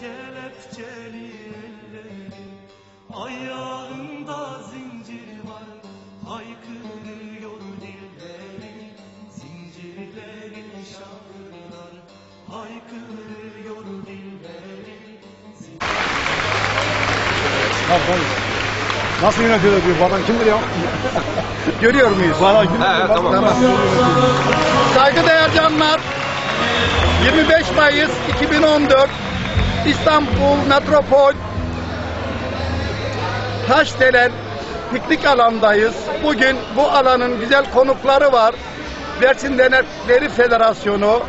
kelepçeli elleri Ayağında zincir var haykırıyor dilleri Zincirlerin şahırlar haykırıyor dilleri Nasıl yönetiyorlar diyor. Bu adam kimdir ya? Görüyor muyuz? Kimdir? He, tamam. Saygıdeğer canlar. 25 Mayıs 2014 İstanbul Metropol Taşdelen piknik alandayız. Bugün bu alanın güzel konukları var. Dersin Denetleri Federasyonu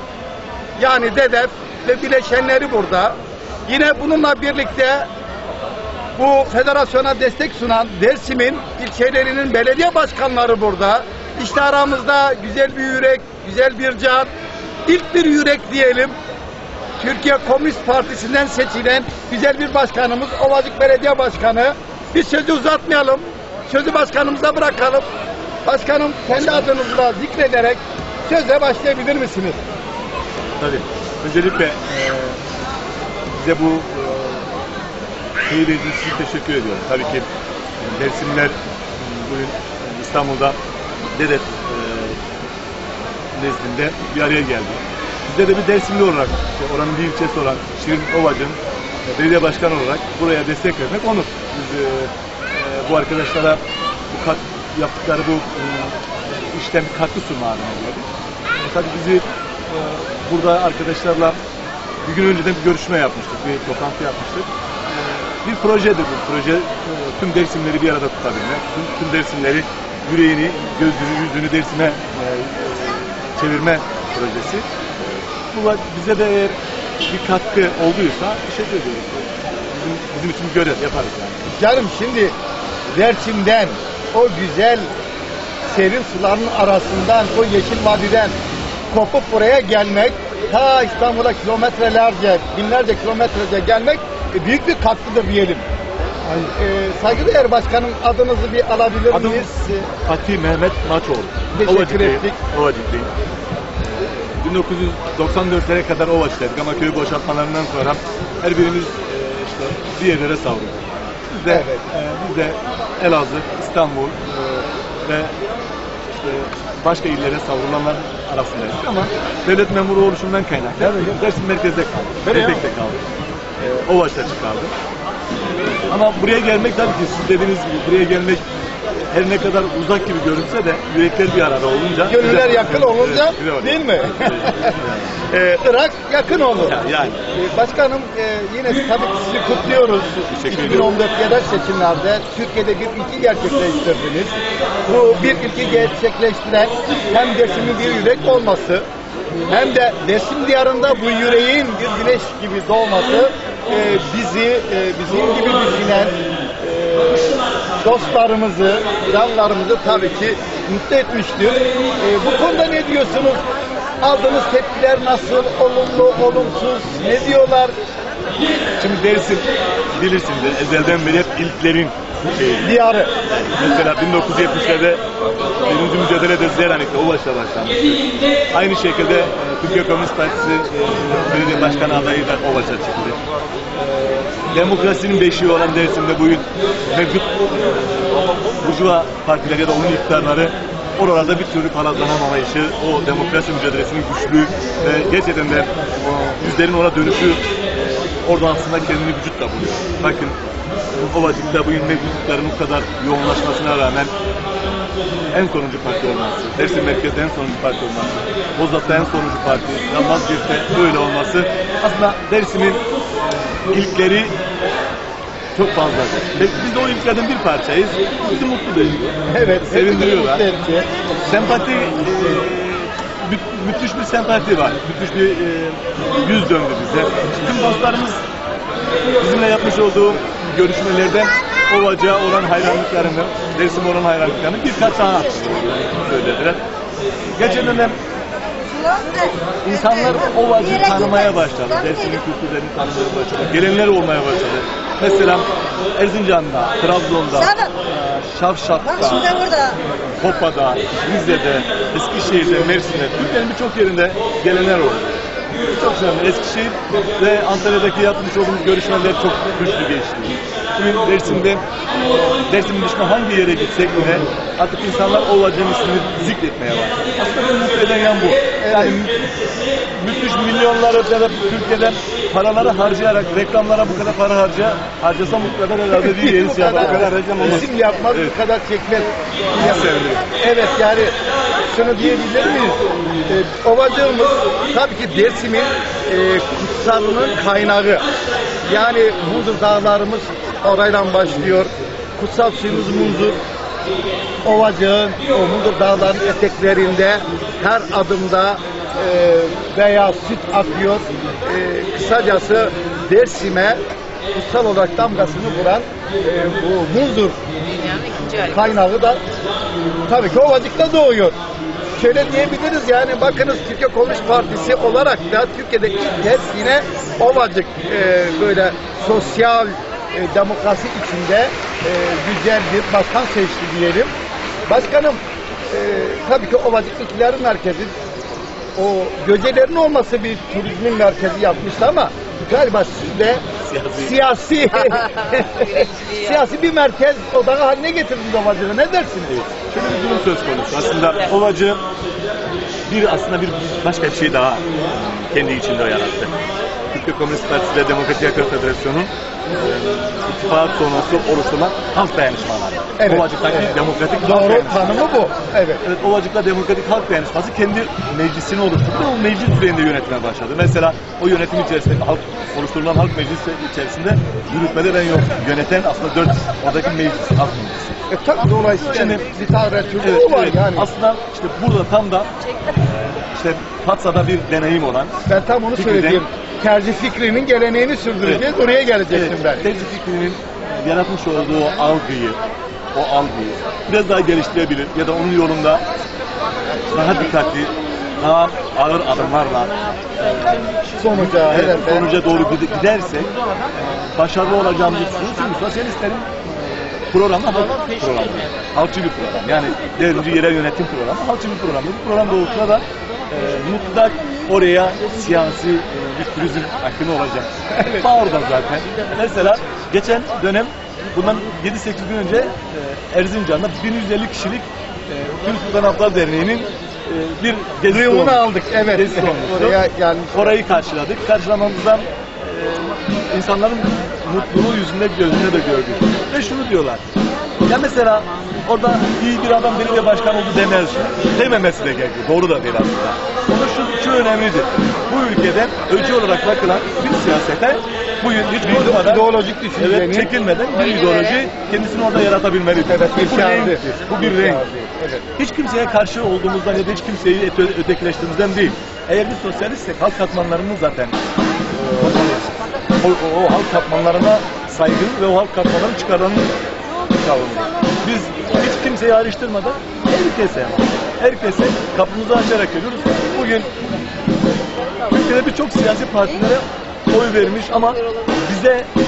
yani DEDEF ve bileşenleri burada. Yine bununla birlikte bu federasyona destek sunan Dersim'in ilçelerinin belediye başkanları burada. İşte aramızda güzel bir yürek, güzel bir can, ilk bir yürek diyelim. Türkiye Komünist Partisi'nden seçilen güzel bir başkanımız Ovacık Belediye Başkanı. Biz sözü uzatmayalım. Sözü başkanımıza bırakalım. Başkanım kendi adınızla zikrederek söze başlayabilir misiniz? Tabii. Öncelikle eee, bize bu eee şeyi verdiğiniz için teşekkür ediyorum. Tabii ki e, Dersimler m, bugün İstanbul'da Dedet eee nezdinde bir araya geldi. Bizde de bir Dersimli olarak, işte oranın bir ilçesi olan Şirin Ovacı'nın e, belediye başkanı olarak buraya destek vermek onur. Biz eee, eee, bu arkadaşlara bu kat, yaptıkları bu eee, işten bir katkı sunma adına geldik. E, tabii bizi e, burada arkadaşlarla bir gün önceden bir görüşme yapmıştık, bir toplantı yapmıştık. E, bir projedir bu proje. E, tüm Dersimleri bir arada tutabilmek, tüm, tüm Dersimleri yüreğini, gözünü, yüzünü Dersim'e e, çevirme projesi. Bu bize de eğer bir katkı olduysa teşekkür ediyoruz. Bizim, bizim için bir görev yaparız yani. Canım şimdi Dersim'den o güzel serin suların arasından o yeşil vadiden kopup buraya gelmek ta İstanbul'a kilometrelerce binlerce kilometrelerce gelmek e, büyük bir katkıdır diyelim. E, saygıdeğer başkanım adınızı bir alabilir Adım miyiz? Fatih Mehmet Maçoğlu. Teşekkür ettik. Ovacık'tayım. 1994'lere kadar Ovacık'taydık ama köy boşaltmalarından sonra her birimiz e, işte bir yerlere savruldu. Biz de, Evet. e, biz de Elazığ, İstanbul e, ve işte başka illere savrulanlar arasındayız ama devlet memuru oluşumdan kaynaklı Dersim merkezde kaldı. Bebek'te kaldı. E, Ovaç'ta çıkardı. Ama buraya gelmek tabii ki siz dediğiniz gibi buraya gelmek her ne kadar uzak gibi görünse de yürekler bir arada olunca Gönüller yakın olunca Evet, değil mi? Evet. e, Irak yakın olur. Ya- yani. E, Başkanım e, yine tabii sizi kutluyoruz. Teşekkür 2014 yerel seçimlerde Türkiye'de bir ilki gerçekleştirdiniz. Bu bir ilki gerçekleştiren hem Dersim'in bir yürek olması hem de Dersim diyarında bu yüreğin bir güneş gibi doğması e, bizi e, bizim gibi düşünen e, dostlarımızı, canlarımızı tabii ki mutlu etmiştir. E, bu konuda ne diyorsunuz? Aldığınız tepkiler nasıl? Olumlu, olumsuz? Ne diyorlar? Şimdi Dersim bilirsiniz ezelden beri hep ilklerin şeyi. Diyarı. Mesela 1970'lerde birinci mücadelede Zeranik'te Ovaç'ta başlanmıştı. Aynı şekilde e, Türkiye Komünist Partisi e, belediye başkanı adayı da Ovaç'a çıktı. Demokrasinin beşiği olan Dersim'de bugün mevcut Burjuva partileri ya da onun iktidarları oralarda bir türlü palazlanamamayışı, o demokrasi mücadelesinin güçlü ve gerçekten de yüzlerin ona dönüşü orada aslında kendini vücutla buluyor. Bakın Ovacık'ta bugün mevcutların bu kadar yoğunlaşmasına rağmen en sonuncu parti olması, Dersim Merkez'de en sonuncu parti olması, Bozat'ta en sonuncu parti, Yalmazgirt'te böyle olması aslında Dersim'in ilkleri çok fazladır. Ve biz de o ilklerden bir parçayız. Bizi mutlu ediyor. Evet. Sevindiriyorlar. Sempati, e, mü- müthiş bir sempati var. Müthiş bir e, yüz döndü bize. Tüm dostlarımız bizimle yapmış olduğu görüşmelerde Ovacı'ya olan hayranlıklarını, Dersim'e olan hayranlıklarını bir kat daha söylediler. Gerçekten de insanlar Ovacı'yı tanımaya başladı. Dersim'in kültürlerini tanımaya başladı. Gelenler olmaya başladı. Mesela Erzincan'da, Trabzon'da, e, Şavşat'ta, Bak şimdi burada. Kopa'da, Rize'de, Eskişehir'de, Mersin'de, Türkiye'nin birçok yerinde gelenler oldu. Çok önemli. Eskişehir ve Antalya'daki yapmış olduğumuz görüşmeler çok güçlü geçti. Bugün Dersim'de, Dersim'in dışında hangi yere gitsek bile artık insanlar Ovacı'nın ismini zikretmeye başladı. Aslında beni mutlu eden yan bu. Yani müthiş milyonları ya da Türkiye'den paraları harcayarak reklamlara bu kadar para harca, harcasam bu kadar herhalde değil yeni siyah. kadar, Bu kadar reklam olmaz. resim yapmaz, Evet. bu kadar çekmez. Evet yani şunu diyebilir miyiz? Ee, ovacığımız tabii ki Dersim'in e, kutsalının kaynağı. Yani Mundur dağlarımız orayla başlıyor. Kutsal suyumuz Mundur. Ovacığın, o Mundur dağlarının eteklerinde her adımda e, veya süt akıyor. E, kısacası Dersim'e kutsal olarak damgasını vuran e, bu harikası. kaynağı da tabii ki Ovacık'ta doğuyor. Şöyle diyebiliriz yani bakınız Türkiye Komünist Partisi olarak da Türkiye'de ilk yine Ovacık e, böyle sosyal e, demokrasi içinde e, güzel bir başkan seçti diyelim. Başkanım e, tabii ki Ovacık İlklerin Merkezi o gölgelerin olması bir turizmin merkezi yapmıştı ama galiba siz de Siyasi. siyasi bir merkez odağı haline getirdiniz Ovacık'ı. Ne dersiniz? Şöyle bir durum söz konusu. Aslında Ovacı bir aslında bir başka bir şey daha kendi içinde yarattı. Türkiye Komünist Partisi ve Demokratik Haklar Federasyonu'nun e, ittifak sonrası oluşturulan halk dayanışmaları. Evet, Ovacık'taki evet. demokratik halk Doğru dayanışmaları. tanımı bu. Evet. Evet, Ovacık'ta Demokratik Halk Dayanışması kendi meclisini oluşturdu. O meclis düzeyinde yönetmeye başladı. Mesela o yönetim içerisinde halk, oluşturulan halk meclisi içerisinde yürütmede ben yok. Yöneten aslında dört oradaki meclis, halk meclisi. E, tabii dolayısıyla Şimdi- bir tarihçi Evet, var evet. yani. Aslında işte burada tam da işte Patsa'da bir deneyim olan Ben tam onu söyleyeyim. Tercih fikrinin geleneğini sürdüreceğiz. Oraya geleceksin ben. Tecrübe fikrinin yaratmış olduğu algıyı, o algıyı biraz daha geliştirebilir ya da onun yolunda daha dikkatli, daha ağır adımlarla Sonuca, evet, hedefe. sonuca doğru gid- gidersek e, başarılı olacağımızı düşünüyoruz. Çünkü sosyalistlerin programı halk programı. Halkçı bir program. Yani devrimci yerel yönetim programı halkçı bir program. Bu program doğrultusunda da e, mutlak oraya siyasi e, bir turizm akını olacak. Bağ orada zaten. Mesela geçen dönem bundan 7-8 gün önce e, Erzincan'da 1150 kişilik e, Türk Sultan Abdal Derneği'nin e, bir gezisi Duyumunu olmuş. aldık. Evet. Gezisi olmuştu. Oraya yani Orayı karşıladık. Karşılamamızdan e, insanların mutluluğu yüzünde gözünde de gördük. Ve şunu diyorlar. Ya mesela orada iyi bir adam belediye başkanı oldu demez. Dememesi de gerekiyor. Doğru da değil aslında. Ama şu, şu önemlidir. Bu ülkeden öcü olarak bakılan bir siyasete bugün hiç bozmadan, ideolojik düşüncenin evet, çekilmeden bir ideoloji kendisini orada yaratabilmelidir. Evet, bu, renktir. Bu bir renk. Evet. Hiç kimseye karşı olduğumuzdan ya da hiç kimseyi öte- ötekileştiğimizden değil. Eğer biz sosyalistsek halk katmanlarının zaten o, o, o halk katmanlarına saygı ve o halk katmanların çıkarlarını savunuyoruz. Biz hiç kimseyi ayrıştırmadan herkese, herkese kapımızı açarak geliyoruz. Bugün Türkiye'de birçok siyasi partilere oy vermiş ama bize e,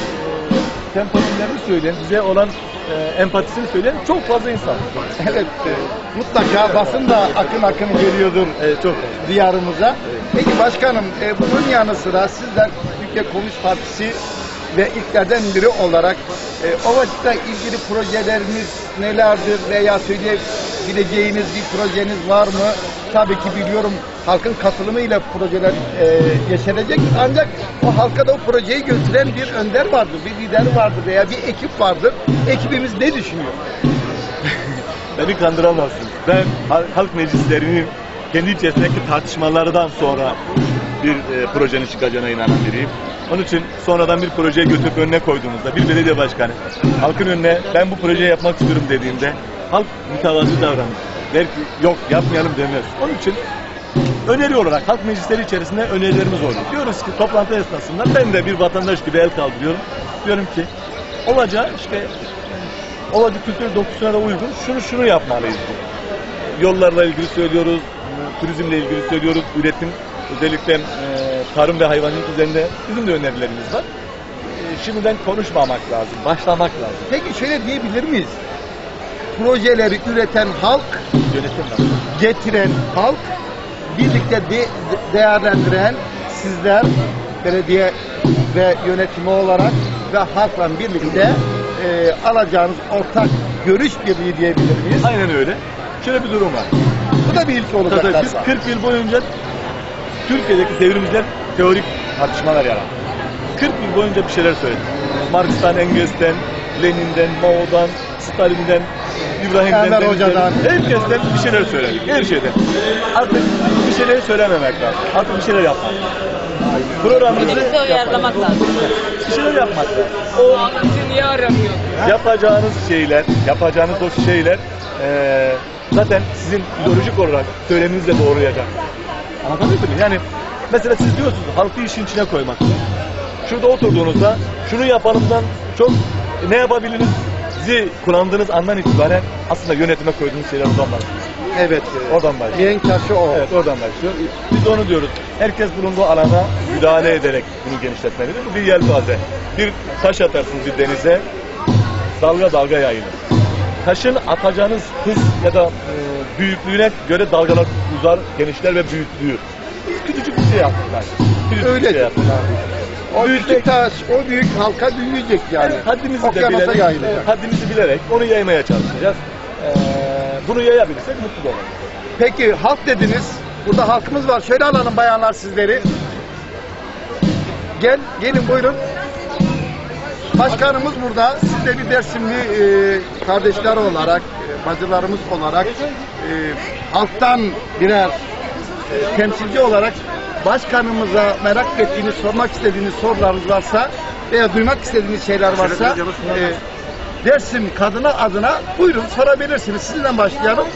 sempatilerini söyleyen, bize olan e, empatisini söyleyen çok fazla insan. Evet. e, Mutlaka basın da akın akın geliyordur Evet, çok. diyarımıza. Peki başkanım e, bunun yanı sıra sizler Türkiye Komünist Partisi ve ilklerden biri olarak e, Ovacık'la ilgili projeleriniz nelerdir veya söyleyebileceğiniz bir projeniz var mı? Tabii ki biliyorum halkın katılımıyla projeler e, yeşerecek ancak o halka da o projeyi götüren bir önder vardır, bir lider vardır veya bir ekip vardır. Ekibimiz ne düşünüyor? Beni kandıramazsın. Ben hal- halk meclislerinin kendi içerisindeki tartışmalardan sonra bir e, projenin çıkacağına inanan biriyim. Onun için sonradan bir projeyi götürüp önüne koyduğumuzda bir belediye başkanı halkın önüne ben bu projeyi yapmak istiyorum dediğinde halk mütevazı davranır. Der ki yok yapmayalım demez. Onun için öneri olarak halk meclisleri içerisinde önerilerimiz oluyor. Diyoruz ki toplantı esnasında ben de bir vatandaş gibi el kaldırıyorum. Diyorum ki olacağı işte Ovacık kültür dokusuna da uygun şunu şunu yapmalıyız. Yollarla ilgili söylüyoruz, turizmle ilgili söylüyoruz, üretim özellikle e, tarım ve hayvancılık üzerinde bizim de önerilerimiz var. E, şimdiden konuşmamak lazım, başlamak lazım. Peki şöyle diyebilir miyiz? Projeleri üreten halk, Yönetim lazım. getiren halk, birlikte de- değerlendiren sizler belediye ve yönetimi olarak ve halkla birlikte e, alacağınız ortak görüş birliği diyebilir miyiz? Aynen öyle. Şöyle bir durum var. Bu da bir ilk olacak Tabii biz galiba. 40 yıl boyunca Türkiye'deki devrimciler teorik tartışmalar yarattı. 40 yıl boyunca bir şeyler söyledik. Marx'tan, Engels'ten, Lenin'den, Mao'dan, Stalin'den, İbrahim'den, Enver Hoca'dan. herkesten bir şeyler söyledik. Her şeyden. Artık bir şeyleri söylememek lazım. Artık bir şeyler yapmak. Programımızı Bizi uyarlamak lazım. bir şeyler yapmak lazım. O bizi niye aramıyor? yapacağınız şeyler, yapacağınız o şeyler eee, zaten sizin ideolojik olarak söyleminizle doğrulayacak. Anlatabildim mi? Yani mesela siz diyorsunuz halkı işin içine koymak. Şurada oturduğunuzda şunu yapalımdan çok ne yapabiliriz kullandığınız andan itibaren aslında yönetime koyduğunuz şeyler oradan başlıyor. Evet. Oradan başlıyor. Mihenk taşı o. Evet oradan başlıyor. Biz onu diyoruz. Herkes bulunduğu alana müdahale ederek bunu genişletmelidir. Bu bir yelpaze. Bir taş atarsınız bir denize, dalga dalga yayılır. Taşın atacağınız hız ya da e, büyüklüğüne göre dalgalar uzar, genişler ve büyüklüğü. Küçücük bir şey yaptık taş. Küçücük bir Öyle. şey yaptık. O Büyütecek. küçük taş, o büyük halka büyüyecek yani. Yani haddimizi de Okyanusa bilerek, yayılacak. haddimizi bilerek onu yaymaya çalışacağız. Ee, bunu yayabilirsek mutlu oluruz. Peki halk dediniz. Burada halkımız var. Şöyle alalım bayanlar sizleri. Gel, gelin buyurun. Başkanımız burada. Siz de bir Dersimli e, kardeşler olarak, bacılarımız olarak, e, halktan birer e, temsilci olarak başkanımıza merak ettiğiniz, sormak istediğiniz sorularınız varsa veya duymak istediğiniz şeyler varsa e, Dersim kadına adına buyurun sorabilirsiniz. Sizinle başlayalım.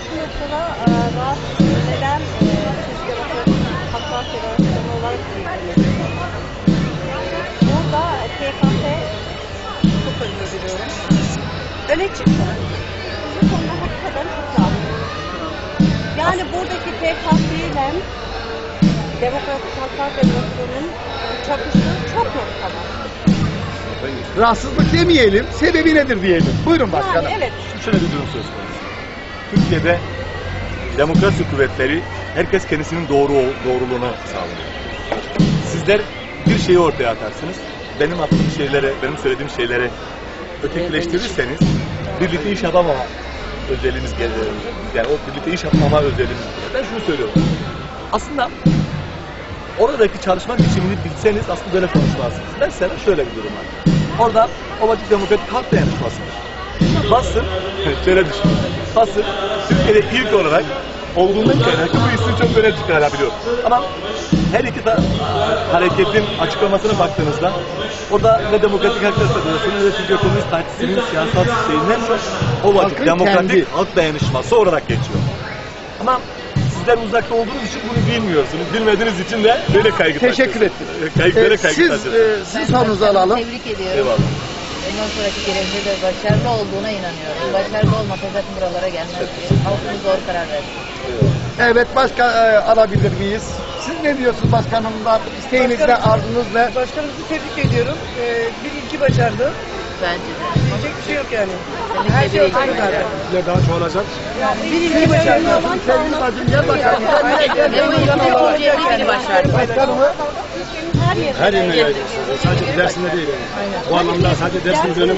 Burada TKP çok özür diliyorum. Öne çıktı. Yani buradaki TKP ile Demokratik Halklar Federasyonu'nun çakıştığı çok ortada. Rahatsızlık demeyelim, sebebi nedir diyelim. Buyurun başkanım. Yani evet. Şöyle bir durum söz konusu. Türkiye'de demokrasi kuvvetleri herkes kendisinin doğru doğruluğuna sağlıyor. Sizler bir şeyi ortaya atarsınız. Benim attığım şeylere, benim söylediğim şeylere ötekileştirirseniz birlikte iş yapamama özelliğiniz gelir. Yani o birlikte iş yapmama özelliğiniz gelir. Ben şunu söylüyorum. Aslında oradaki çalışma biçimini bilseniz aslında böyle konuşmazsınız. Mesela şöyle bir durum var. Orada o vakit demokratik halk dayanışmasıdır. Basın, şöyle düşün. Basın, Türkiye'de ilk olarak olduğundan kaynaklı bu ismi çok öne çıkarabiliyor. Ama her iki da hareketin açıklamasına baktığınızda orada ne Demokratik Halklar Federasyonu ne de Türkiye Komünist Partisi'nin siyasal çok o vakit Halkın demokratik kendi. halk dayanışması olarak geçiyor. Ama sizler uzakta olduğunuz için bunu bilmiyorsunuz. Bilmediğiniz için de böyle kaygı Teşekkür taşıyorsunuz. ettim. Kaygı, böyle Ee, kaygı siz, taşıyorsunuz. e, sizin sorunuzu alalım. Tebrik ediyorum. Eyvallah. Bundan sonraki gelecekte de başarılı olduğuna inanıyorum. Başarılı olmasa zaten buralara gelmezdi. Halkımız doğru karar verdi. Evet başka e, alabilir miyiz? Siz ne diyorsunuz başkanımdan? İsteğiniz ne, arzunuz ne? Başkanımızı tebrik ediyorum. Ee, bir ilki başardı. Bence de. Diyecek bir şey yok yani. Her şey ortada zaten. Bir ilki başardı. Sevgili bacım gel bakalım. Gel, gel, gel, Ve gel, bu gel, ilk gel. ikinci evliliğini başardı. Başkanımı Her yerine Her yerine yayılıyor. Sadece dersinde değil. Bu anlamda sadece derdim derdim.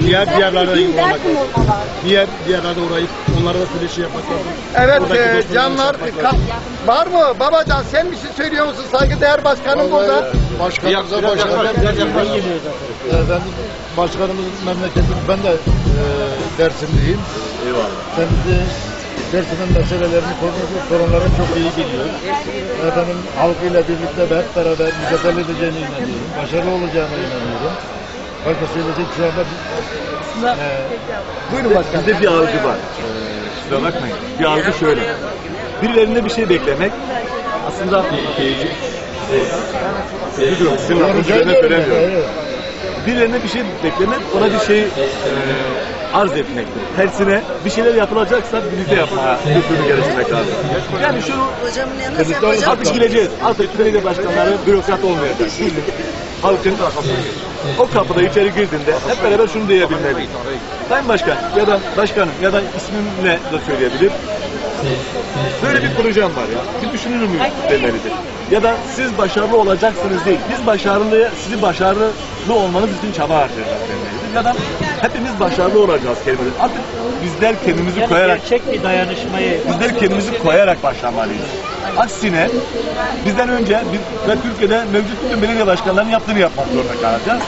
Bu bir Diğer- derdim olmalı. Diğer diğerlerde uğrayıp onlara da söyleşi yapmak lazım. Evet e, canlar ka- var mı? Babacan sen bir şey söylüyor musun? Saygıdeğer başkanım burada. Başkanımıza başkanım. Efendim başkanımızın memleketi ben de e, Dersimliyim. Eyvallah. Kendisi Dersim'in meselelerini, konu- sorunlarını çok iyi biliyor. Efendim halkıyla birlikte hep beraber mücadele edeceğine inanıyorum. Başarılı olacağına inanıyorum. Başka söyleyecek şu anda e, Buyurun başkanım. Bizde bir algı var. Ee, kusura bakmayın. Bir algı şöyle. Birilerinde bir şey beklemek aslında teyze. Teyze durum. Sizin söylemiyorum. Evet. Birilerine bir şey beklemek, ona bir şey e, arz etmektir. Tersine bir şeyler yapılacaksa birlikte yapmaya kültürünü geliştirmek lazım. Yani şunu artık bileceğiz. Artık belediye başkanları bürokrat olmayacak. Halkın o kapıda içeri girdiğinde hep beraber şunu diyebilmeliyiz. Sayın Başkan ya da başkanım ya da ismimle de söyleyebilir. Böyle bir projem var ya. Bir düşünür müyüz demelidir. Ya da siz başarılı olacaksınız değil. Biz başarılı, sizin başarılı olmanız için çaba harcayacağız. Ya da hepimiz başarılı olacağız kelimedir. Artık bizler kendimizi Yani koyarak gerçek bir dayanışmayı bizler kendimizi koyarak başlamalıyız. Aksine bizden önce biz, ve Türkiye'de mevcut bütün belediye başkanlarının yaptığını yapmak zorunda kalacağız.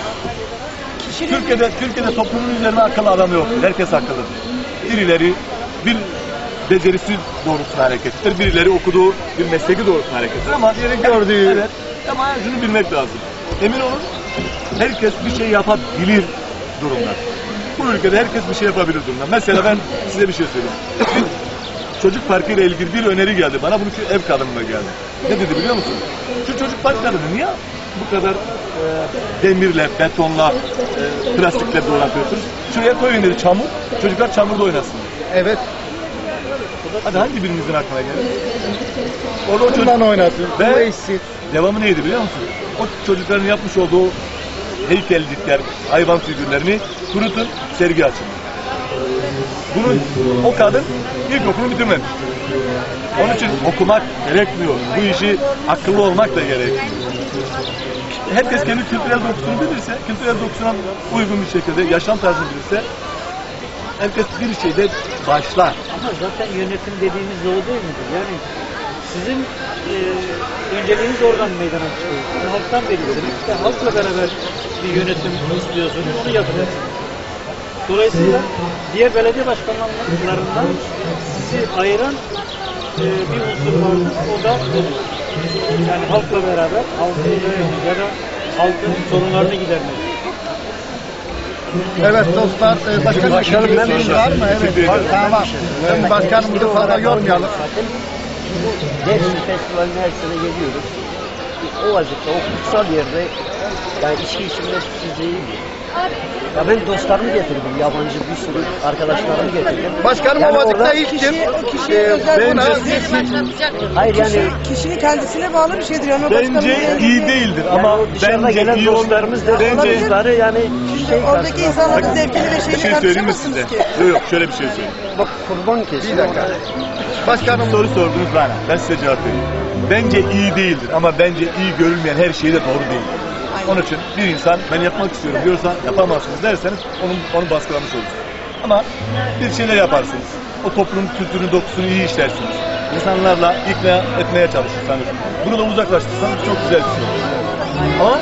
Türkiye'de Türkiye'de toplumun üzerine akıllı adam yoktur. Herkes akıllıdır. Birileri bir becerisi doğrultusunda harekettir. Birileri okuduğu bir mesleki doğrultusunda harekettir ama diğeri gördüğü. Evet. Ama şunu bilmek lazım. Emin olun herkes bir şey yapabilir durumda. Bu ülkede herkes bir şey yapabilir durumda. Mesela ben size bir şey söyleyeyim. Çocuk parkı ile ilgili bir öneri geldi. Bana bunu şu ev kadınına geldi. Ne dedi biliyor musun? Şu çocuk park kadını niye bu kadar e, demirle, betonla, e, plastikle donatıyorsunuz? Şuraya koyun dedi çamur. Çocuklar çamurda oynasın. Evet. Hadi hangi birinizin aklına geldi? Orada o çocuk... Bundan oynatın. Ve-. Devamı neydi biliyor musun? O çocukların yapmış olduğu heykelcikler, hayvan figürlerini kurutun, sergi açın. Bunu o kadın ilkokulu bitirmemiş. Onun için okumak gerekmiyor. Bu işi akıllı olmak da gerekmiyor. Herkes kendi kültürel dokusunu bilirse, kültürel dokusuna uygun bir şekilde yaşam tarzını bilirse herkes bir şeyde başlar. ama zaten yönetim dediğimiz o değil midir? Yani sizin e, önceliğiniz oradan meydana çıkıyor. Halktan veriyorsunuz. İşte halkla beraber bir yönetim istiyorsunuz, bunu yapacaksınız. Dolayısıyla diğer belediye başkanlarından sizi ayıran e, bir unsur vardır. O da budur. Yani halkla beraber halkın ya da halkın sorunlarını gidermek. Evet dostlar, e, başkanım Başkanım, ben şey bir- var mı? Evet. Ederim. Tamam. Şimdi başkanımızı fazla yormayalım. Dersim Festivali'ne her sene geliyoruz. O vaziyette, o kutsal yerde yani içki içmesi size iyi değil. Ya ben dostlarımı getirdim, yabancı bir sürü arkadaşlarımı getirdim. Başkanım Yani o vazitte orada- içtim. kişiye E, özel buna Hayır yani Kişinin kendisine bağlı bir şeydir. Yani o Bence iyi değildir yani ama o dışarıda bence gelen iyi dostlarımız da Bence dostları yani şey Oradaki karşılar. insanların zevkini ve bir şeyini şey söyleyeyim mi size? tartışamazsınız ki. Yok yok şöyle bir şey söyleyeyim. Bak kurban kesin. Bir dakika. Başkanım Soru sordunuz bana. Ben size cevap vereyim. Bence iyi değildir ama bence iyi görülmeyen her şey de doğru değil. Onun için bir insan ben yapmak istiyorum diyorsa yapamazsınız derseniz onu, onu baskılamış olursunuz. Ama bir şeyler yaparsınız. O toplumun kültürünü, dokusunu iyi işlersiniz. İnsanlarla ikna etmeye çalışırsanız. Bunu da uzaklaştırsanız çok güzel bir şey olur. Ama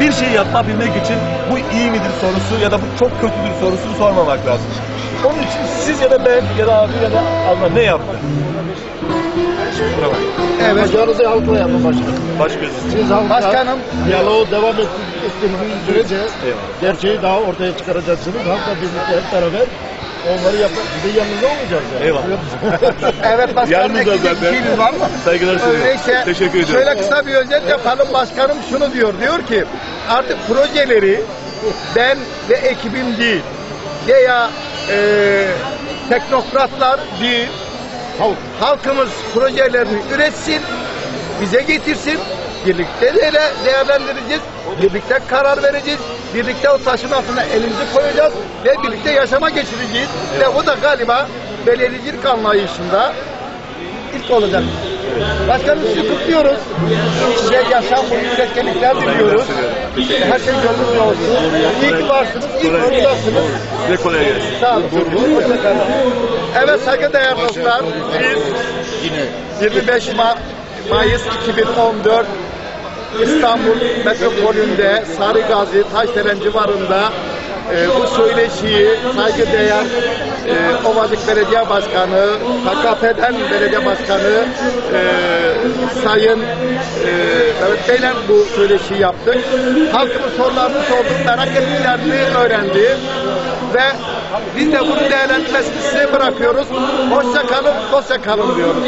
bir şey yapabilmek için bu iyi midir sorusu ya da bu çok kötüdür sorusunu sormamak lazım. Onun için siz ya da ben ya da abi ya da Allah ne yaptı? Buna bak. evet. Yapacağınızı halkla yapın başkanım. Baş. Siz halkla Başkanım. diyaloğu devam ettir- ettirdiğiniz sürece Eyvallah. gerçeği daha ortaya çıkaracaksınız. Halkla birlikte hep beraber onları yapın. Bir de yanınızda olmayacağız yani. Eyvallah. Evet başkanım Yalnız da ekleyecek bir zaten. şeyiniz var mı? Saygılar sunuyorum. Öyleyse Teşekkür ediyorum. şöyle kısa bir özet yapalım. Başkanım şunu diyor. Diyor ki artık projeleri ben ve ekibim değil veya e, teknokratlar değil halk, halkımız projelerini üretsin, bize getirsin. Birlikte de değerlendireceğiz. Birlikte karar vereceğiz. Birlikte o taşın altına elimizi koyacağız ve birlikte yaşama geçireceğiz. Ve bu da galiba belediyecilik anlayışında ilk olacak. Başkanım sizi kutluyoruz. Size yaşam boyu üretkenlikler diliyoruz. Her şey gönlünüzce olsun. İyi ki varsınız. İyi ki buradasınız. Size kolay gelsin. Sağ olun. Hoşçakalın. Evet saygıdeğer dostlar. Biz 25 Ma- Mayıs 2014 İstanbul metropolünde Sarıgazi, Taşdelen civarında e, bu söyleşiyi saygıdeğer e, Ovacık Belediye Başkanı, KKP'den Belediye Başkanı e, Sayın e, Mehmet Bey'le bu söyleşiyi yaptık. Halkımın sorularını sorduk, merak ettiklerini öğrendi ve biz de bunu değerlendirmesini size bırakıyoruz. Hoşça kalın, hoşça kalın diyoruz.